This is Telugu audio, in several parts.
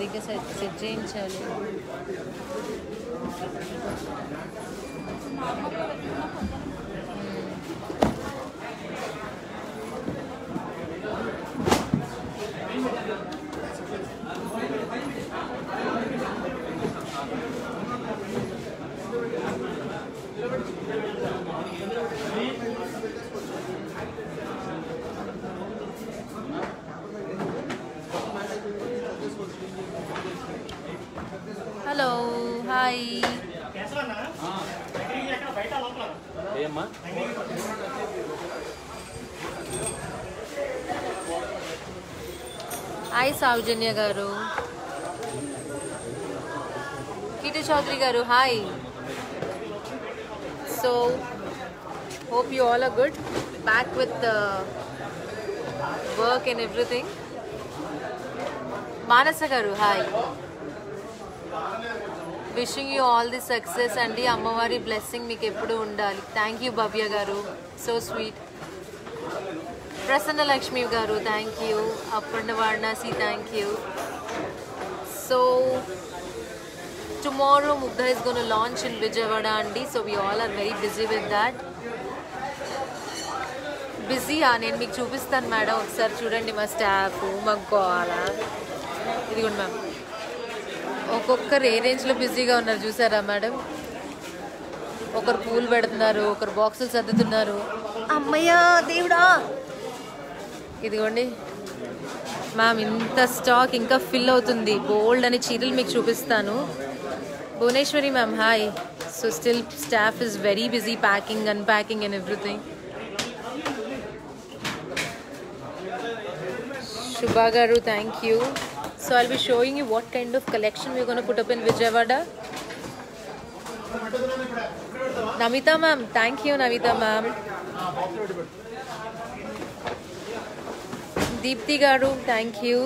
సరిగ్గా సెట్ సెట్ చేయించాలి హలో హాయ్ ఏమ్మా? హాయ్ సౌజన్య గారు. కీటు చౌదరి గారు hi so hope you all are good back with work and everything Manasa గారు hi wishing you all the success అండి అమ్మవారి బ్లెస్సింగ్ మీకు ఎప్పుడు ఉండాలి. థ్యాంక్ యూ భవ్య గారు. సో స్వీట్ ప్రసన్న లక్ష్మి గారు thank you Appanda Varanasi thank you so tomorrow Mugdha is gonna launch in Vijayawada అండి so we all are very busy with that బిజీయా నేను మీకు చూపిస్తాను మేడం ఒకసారి చూడండి మా స్టాఫ్ మా గోళ ఇదిగోండి మ్యామ్ ఒక్కొక్కరు ఏ రేంజ్లో బిజీగా ఉన్నారు చూసారా మేడం? ఒకరు పూలు పెడుతున్నారు ఒకరు బాక్సులు సర్దుతున్నారు. అమ్మయ్యా దేవుడా! ఇదిగోండి. మ్యామ్ ఇంత స్టాక్ ఇంకా ఫిల్ అవుతుంది. బోల్డ్ అని చీరలు మీకు చూపిస్తాను. Bhuvaneshwari ma'am hi. So still staff is very busy packing unpacking and everything. Shubha Garu, thank you. So I'll be showing you what kind of collection we're going to put up in Vijayawada. Namita ma'am, thank you Namita ma'am. Deepthi గారు థ్యాంక్ యూ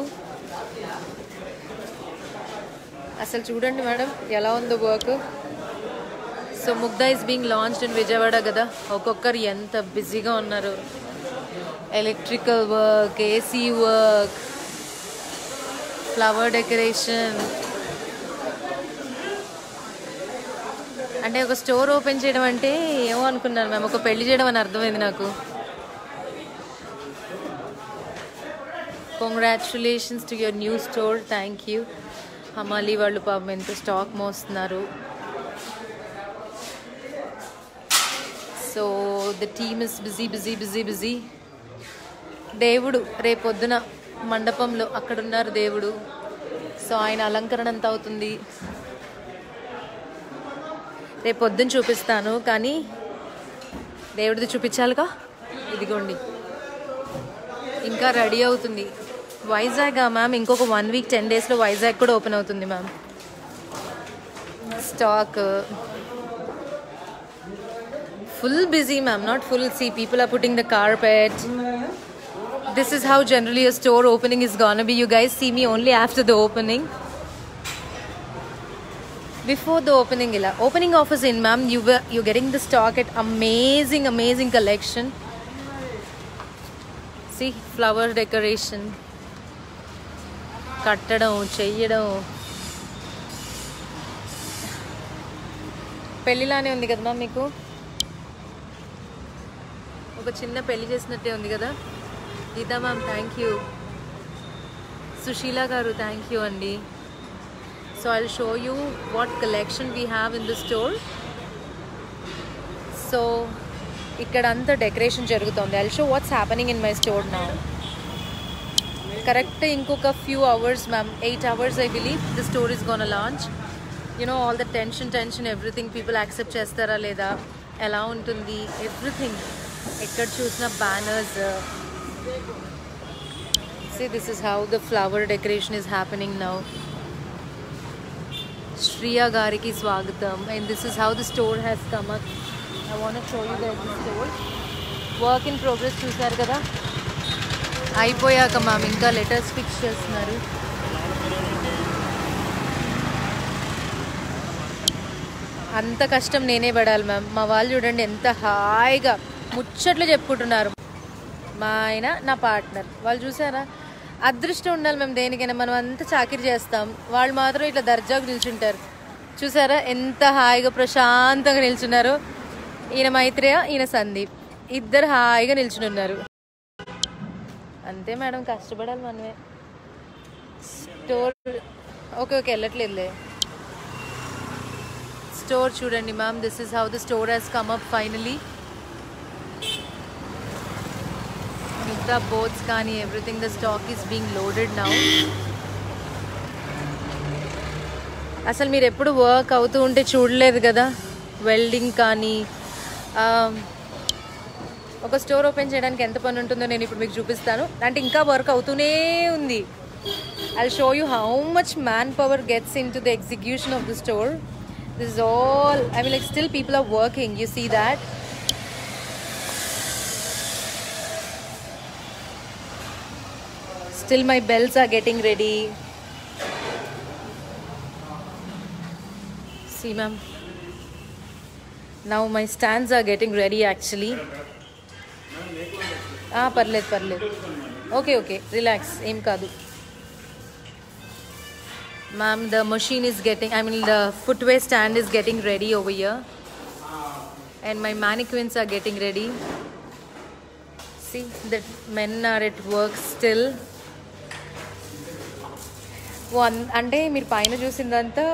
అసలు చూడండి మేడం ఎలా ఉందో work so Mugdha is being launched in Vijayawada కదా ఒక్కొక్కరు ఎంత బిజీగా ఉన్నారు electrical work AC work flower decoration అంటే ఒక స్టోర్ ఓపెన్ చేయడం అంటే ఏమో అనుకున్నాను మేము ఒక పెళ్ళి చేయడం అని అర్థమైంది నాకు. Congratulations to your new store thank you హమాలి వాళ్ళు పాపం ఎంత stock మోస్తున్నారు. So the team is busy busy busy busy దేవుడు రేపొద్దున మండపంలో అక్కడున్నారు దేవుడు. సో ఆయన అలంకరణ అంత అవుతుంది. రేపు పొద్దున్న చూపిస్తాను కానీ దేవుడిది చూపించాలిగా? ఇదిగోండి. ఇంకా రెడీ అవుతుంది. వైజాగ్ మ్యామ్ ఇంకొక వన్ వీక్ టెన్ డేస్లో వైజాగ్ కూడా ఓపెన్ అవుతుంది ma'am. Stock. Full busy ma'am not full. See people are putting the carpet. this is how generally a store opening is gonna be. You guys see me only after the opening. Before the opening, illa. Opening offers in, ma'am. You were you're getting the stock at amazing, amazing collection. See flower decoration. కట్టడం చెయ్యడం పెళ్ళిలానే ఉంది కదా మ్యామ్ మీకు ఒక చిన్న పెళ్లి చేసినట్టే ఉంది కదా Geetha ma'am thank you Sushila గారు థ్యాంక్ యూ అండి. So I show you what collection we have in the store so ఇక్కడ అంతా డెకరేషన్ జరుగుతుంది. I show what's happening in my store నా కరెక్ట్ ఇంకొక few hours ma'am eight hours I believe the store is gonna launch you know all the tension tension everything people accept చేస్తారా లేదా? ఎలా ఉంటుంది? ఎవ్రీథింగ్ ఎక్కడ చూసిన banners See, this is how the flower decoration is happening now. Shriya Gariki Swagatam, and this is how the store has come up. I want to show you guys the store. Work in progress చూసారు కదా అయిపోయాక మ్యామ్ ఇంకా లెటర్స్ ఫిక్స్ చేస్తున్నారు అంత కష్టం నేనే పడాలి మ్యామ్ మా వాళ్ళు చూడండి ఎంత హాయిగా ముచ్చట్లు చెప్పుకుంటున్నారు మా ఆయన నా పార్ట్నర్. వాళ్ళు చూసారా? అదృష్టం ఉండాలి మేము దేనికైనా. మనం అంతా చాకిరి చేస్తాం. వాళ్ళు మాత్రం ఇట్లా దర్జాకు నిల్చుంటారు. చూసారా? ఎంత హాయిగా ప్రశాంతంగా నిల్చున్నారు. ఈయన మైత్రేయ ఈయన సందీప్. ఇద్దరు హాయిగా నిల్చుని ఉన్నారు అంతే మేడం కష్టపడాలి మనమే. స్టోర్ ఓకే ఓకే వెళ్ళట్లేదులే. స్టోర్ చూడండి ma'am this is how the store has come up finally. మిగతా బోట్స్ కానీ everything the stock is being loaded now అసలు మీరు ఎప్పుడు వర్క్ అవుతూ ఉంటే చూడలేదు కదా? వెల్డింగ్ కానీ um, ఒక స్టోర్ ఓపెన్ చేయడానికి ఎంత పని ఉంటుందో నేను ఇప్పుడు మీకు చూపిస్తాను. అంటే ఇంకా వర్క్ అవుతూనే ఉంది. I show you how much man power gets in to the execution of the store this all I mean like still people are working you see that Still my bells are getting ready. See ma'am. Now my stands are getting ready actually. Ah, parlet, parlet. Okay, okay. Relax. Aim kadu. Ma'am, the machine is getting, I mean the footwear stand is getting ready over here. And my mannequins are getting ready. See, the men are at work still. అంటే మీరు పైన చూసిందంతా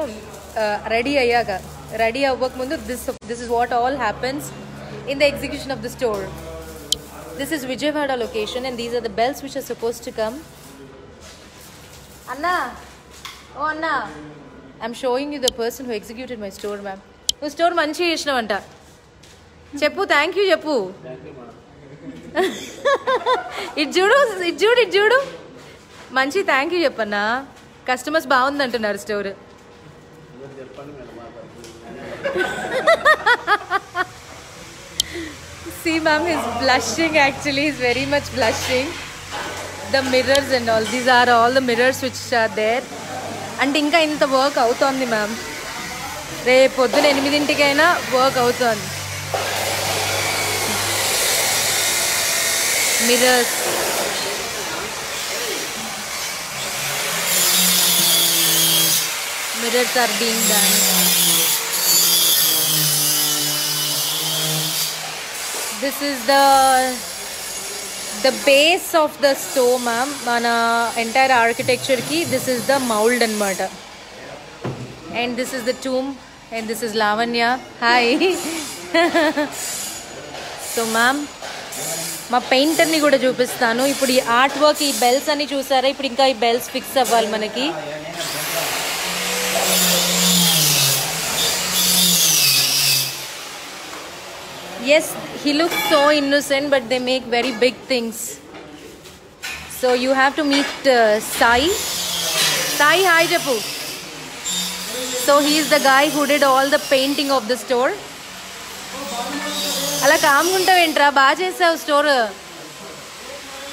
రెడీ అయ్యాక రెడీ అవ్వక ముందు this this is what all happens in the execution of the store this is Vijayawada location and these are the bells which are suppose to come అన్నా ఓ అన్నా I'm showing you the person who executed my store ma'am నువ్వు స్టోర్ మంచిగా చేసినావంట. చెప్పు థ్యాంక్ యూ చెప్పు. ఇటు చూడు ఇటు చూడు ఇటు చూడు. మంచి థ్యాంక్ యూ చెప్పన్నా. కస్టమర్స్ బాగుంది అంటున్నారు store. See ma'am he's blushing actually is very much blushing the mirrors and all these are all the mirrors which are there and ఇంకా ఇంత వర్క్ అవుతోంది మ్యామ్ రే పొద్దున ఎనిమిదింటికైనా వర్క్ అవుతోంది. Mirrors mirrors are being done. This is the the base of the stove ma'am. మన ఎంటైర్ ఆర్కిటెక్చర్కి దిస్ ఇస్ ద మౌల్డ్ అనమాట and this is the tomb and this is Lavanya. Hi so ma'am మా పెయింటర్ని కూడా చూపిస్తాను. ఇప్పుడు ఈ ఆర్ట్ వర్క్ ఈ బెల్స్ అన్ని చూసారా? ఇప్పుడు ఇంకా ఈ బెల్స్ ఫిక్స్ అవ్వాలి మనకి. Yes he looks so innocent but they make very big things so you have to meet uh, sai sai hi japu so he is the guy who did all the painting of the store అలా కాముకుంటావేంట్రా బాగా చేసావు స్టోర్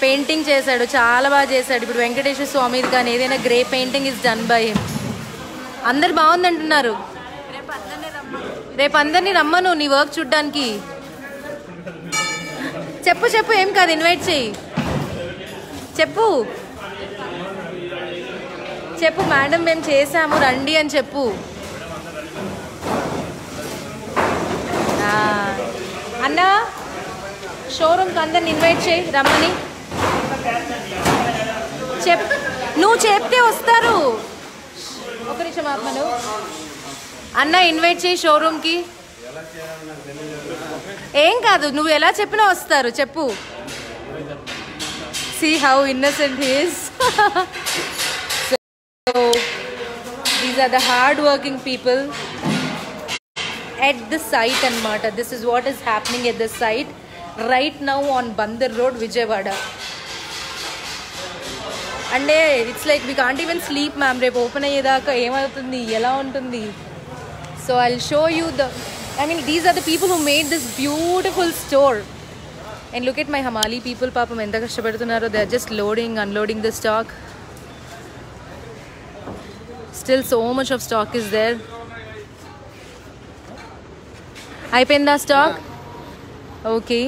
పెయింటింగ్ చేశాడు చాలా బాగా చేశాడు ఇప్పుడు వెంకటేశ్వర స్వామిది కానీ ఏదైనా grey painting is done by him అందరు బాగుందంటున్నారు. రేపు అందరినీ రమ్మను నీ వర్క్ చూడ్డానికి. చెప్పు చెప్పు ఏం కాదు ఇన్వైట్ చెయ్యి చెప్పు. చెప్పు మేడం మేము చేసాము రండి అని చెప్పు. అన్నా షోరూమ్కి అందరిని ఇన్వైట్ చేయి రమ్మని. చెప్ నువ్వు చెప్తే వస్తారు. నిమిషం ఆత్మను అన్న ఇన్వైట్ చేయి షోరూమ్కి ఏం కాదు నువ్వు ఎలా చెప్పినా వస్తారు చెప్పు. See how innocent he's so these are the hard working people at the site అనమాట this is what is happening at the site right now on Bandar road Vijayawada అంటే it's like we can't even sleep ma'am రేపు ఓపెన్ అయ్యేదాకా ఏమవుతుంది? ఎలా ఉంటుంది? So I show you the I mean these are the people who made this beautiful store and look at my హమాలీ పీపుల్ పాపం ఎంత కష్టపడుతున్నారో. They are just loading unloading the stock still so much of stock is there అయిపోయిందా స్టాక్ ఓకే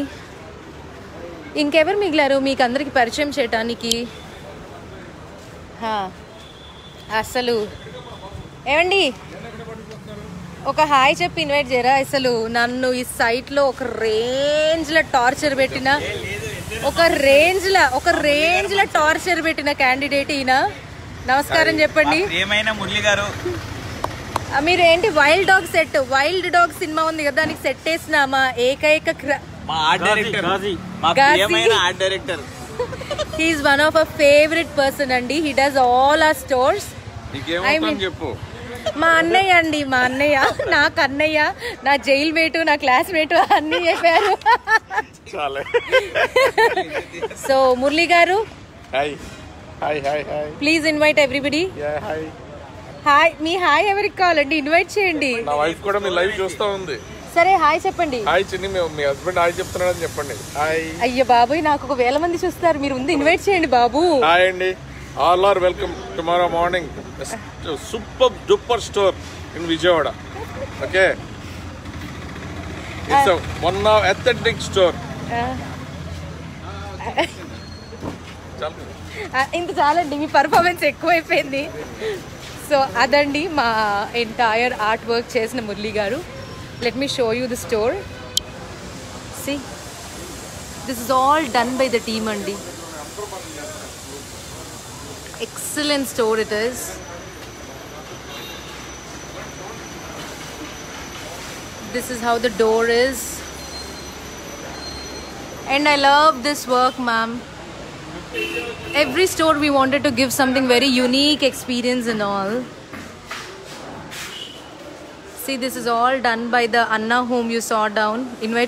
ఇంకెవరు మిగిలారు? మీకు అందరికి పరిచయం చేయటానికి. అసలు. ఏమండి? ఒక హాయ్ చెప్పి ఇన్వైట్ చేయరా? అసలు నన్ను ఈ సైట్లో ఒక రేంజ్లో టార్చర్ పెట్టిన ఒక రేంజ్లో ఒక రేంజ్లో టార్చర్ పెట్టిన క్యాండిడేట్ ఈయన. నమస్కారం చెప్పండి. ఏమైనా మురళి గారు. మీరు ఏంటి wild dog set wild dog cinema ఉంది కదా దానికి సెట్ వేసిన మా ఏకైక మా art director art director he's one of a favourite person అండి he does all our stores చెప్పు. మా అన్నయ్య అండి మా అన్నయ్య. నాకు అన్నయ్య నా జైల్ మేటు నా క్లాస్ మేటు అన్ని చెప్పారు. సో మురళి గారు ప్లీజ్ ఇన్వైట్ ఎవ్రీబడి హాయ్. మీ హాయ్ ఎవరికి కావాలండి? ఇన్వైట్ చేయండి. నా వైఫ్ కూడా మీ లైవ్ చూస్తా ఉంది. సరే హాయ్ చెప్పండి. హాయ్ చిన్ని మీ- మీ హస్బెండ్ హాయ్ చెప్తున్నాడని చెప్పండి. హాయ్. అయ్యో బాబోయ్ నాకు ఒక వేల మంది చూస్తారు. మీరు ముందు ఇన్వైట్ చేయండి బాబు. హాయ్ అండి. All are welcome tomorrow morning. Super duper store in Vijayawada. Okay? It's one of authentic store ఇంత చాలండి మీ పర్ఫార్మెన్స్ ఎక్కువైపోయింది. సో అదండి మా ఎంటైర్ ఆర్ట్ వర్క్ చేసిన మురళి గారు. let me show you the store. See? This is all done by the team Andi excellent store it is. This is how the door is. And I love this work ma'am. Every store we wanted to give something very unique experience and all see this is all done by the anna whom you saw down. Invite